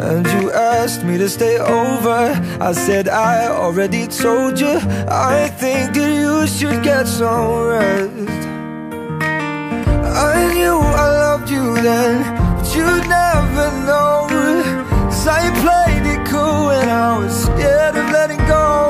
and you asked me to stay over. I said I already told you. I think that you should get some rest. I knew I loved you then But you'd never know Cause I played it cool And I was scared of letting go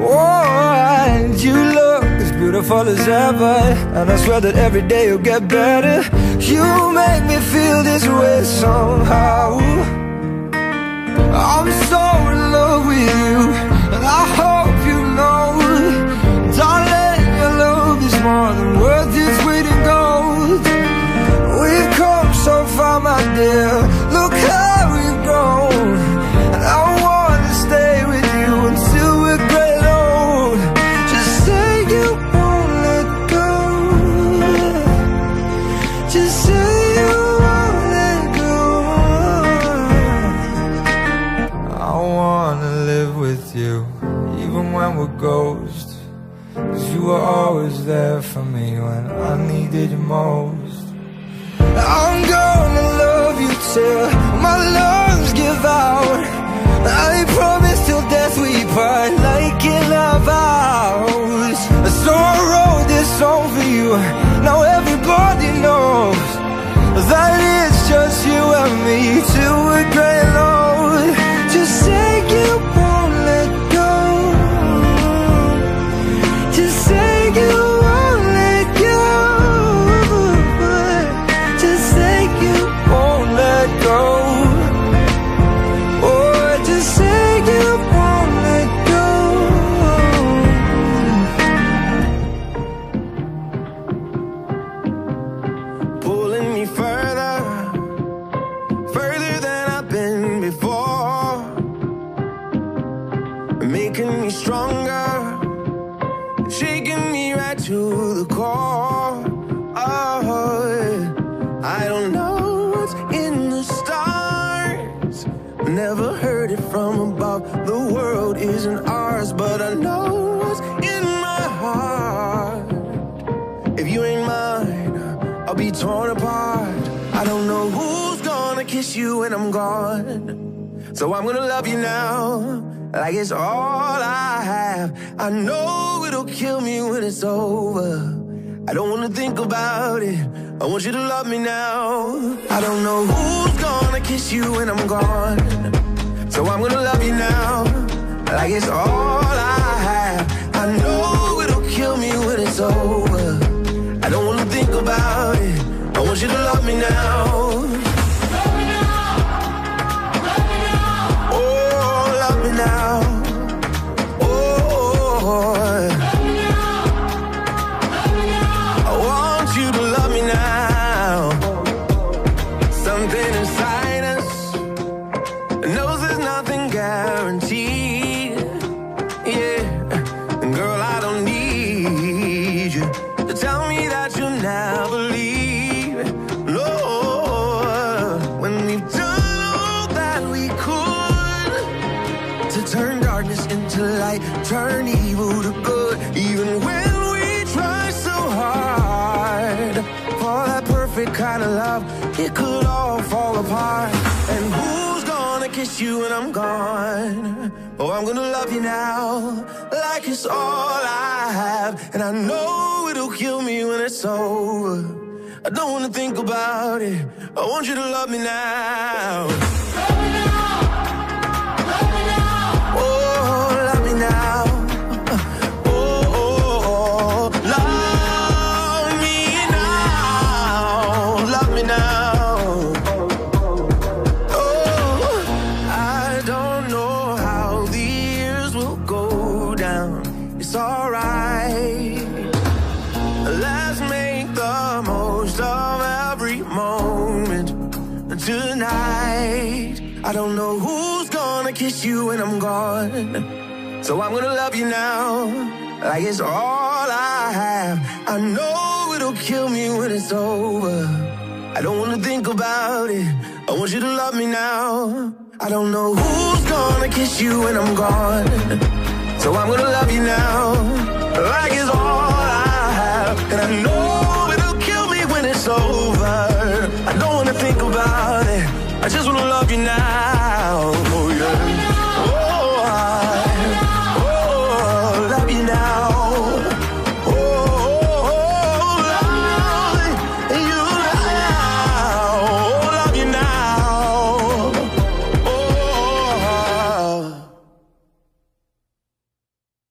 Oh, and you look as beautiful as ever And I swear that every day you'll get better. You make me feel this way somehow. I'm so in love with you And I hope you know. Darling, you Even when we're ghosts. Cause you were always there for me when I needed you most. I'm gonna love you till my lungs give out. I promise till death we part like in our vows. So I wrote this song for you Now everybody knows That it's just you and me stronger, shaking me right to the core. Oh, I don't know what's in the stars, never heard it from above. The world isn't ours, but I know what's in my heart. If you ain't mine, I'll be torn apart. I don't know who's gonna kiss you when I'm gone. So I'm gonna love you now, like it's all I have. I know it'll kill me when it's over. I don't wanna think about it. I want you to love me now. I don't know who's gonna kiss you when I'm gone. So I'm gonna love you now, like it's all I have. I know it'll kill me when it's over. I don't wanna think about it. I want you to love me now. Turn darkness into light, turn evil to good. Even when we try so hard for that perfect kind of love. it could all fall apart. And who's gonna kiss you when I'm gone? Oh, I'm gonna love you now, like it's all I have. And I know kill me when it's over. I don't wanna think about it. I want you to love me now. I don't know who's gonna kiss you when I'm gone. So I'm gonna love you now, like it's all I have. I know it'll kill me when it's over. I don't wanna think about it. I want you to love me now. I don't know who's gonna kiss you when I'm gone. So I'm gonna love you now, like it's all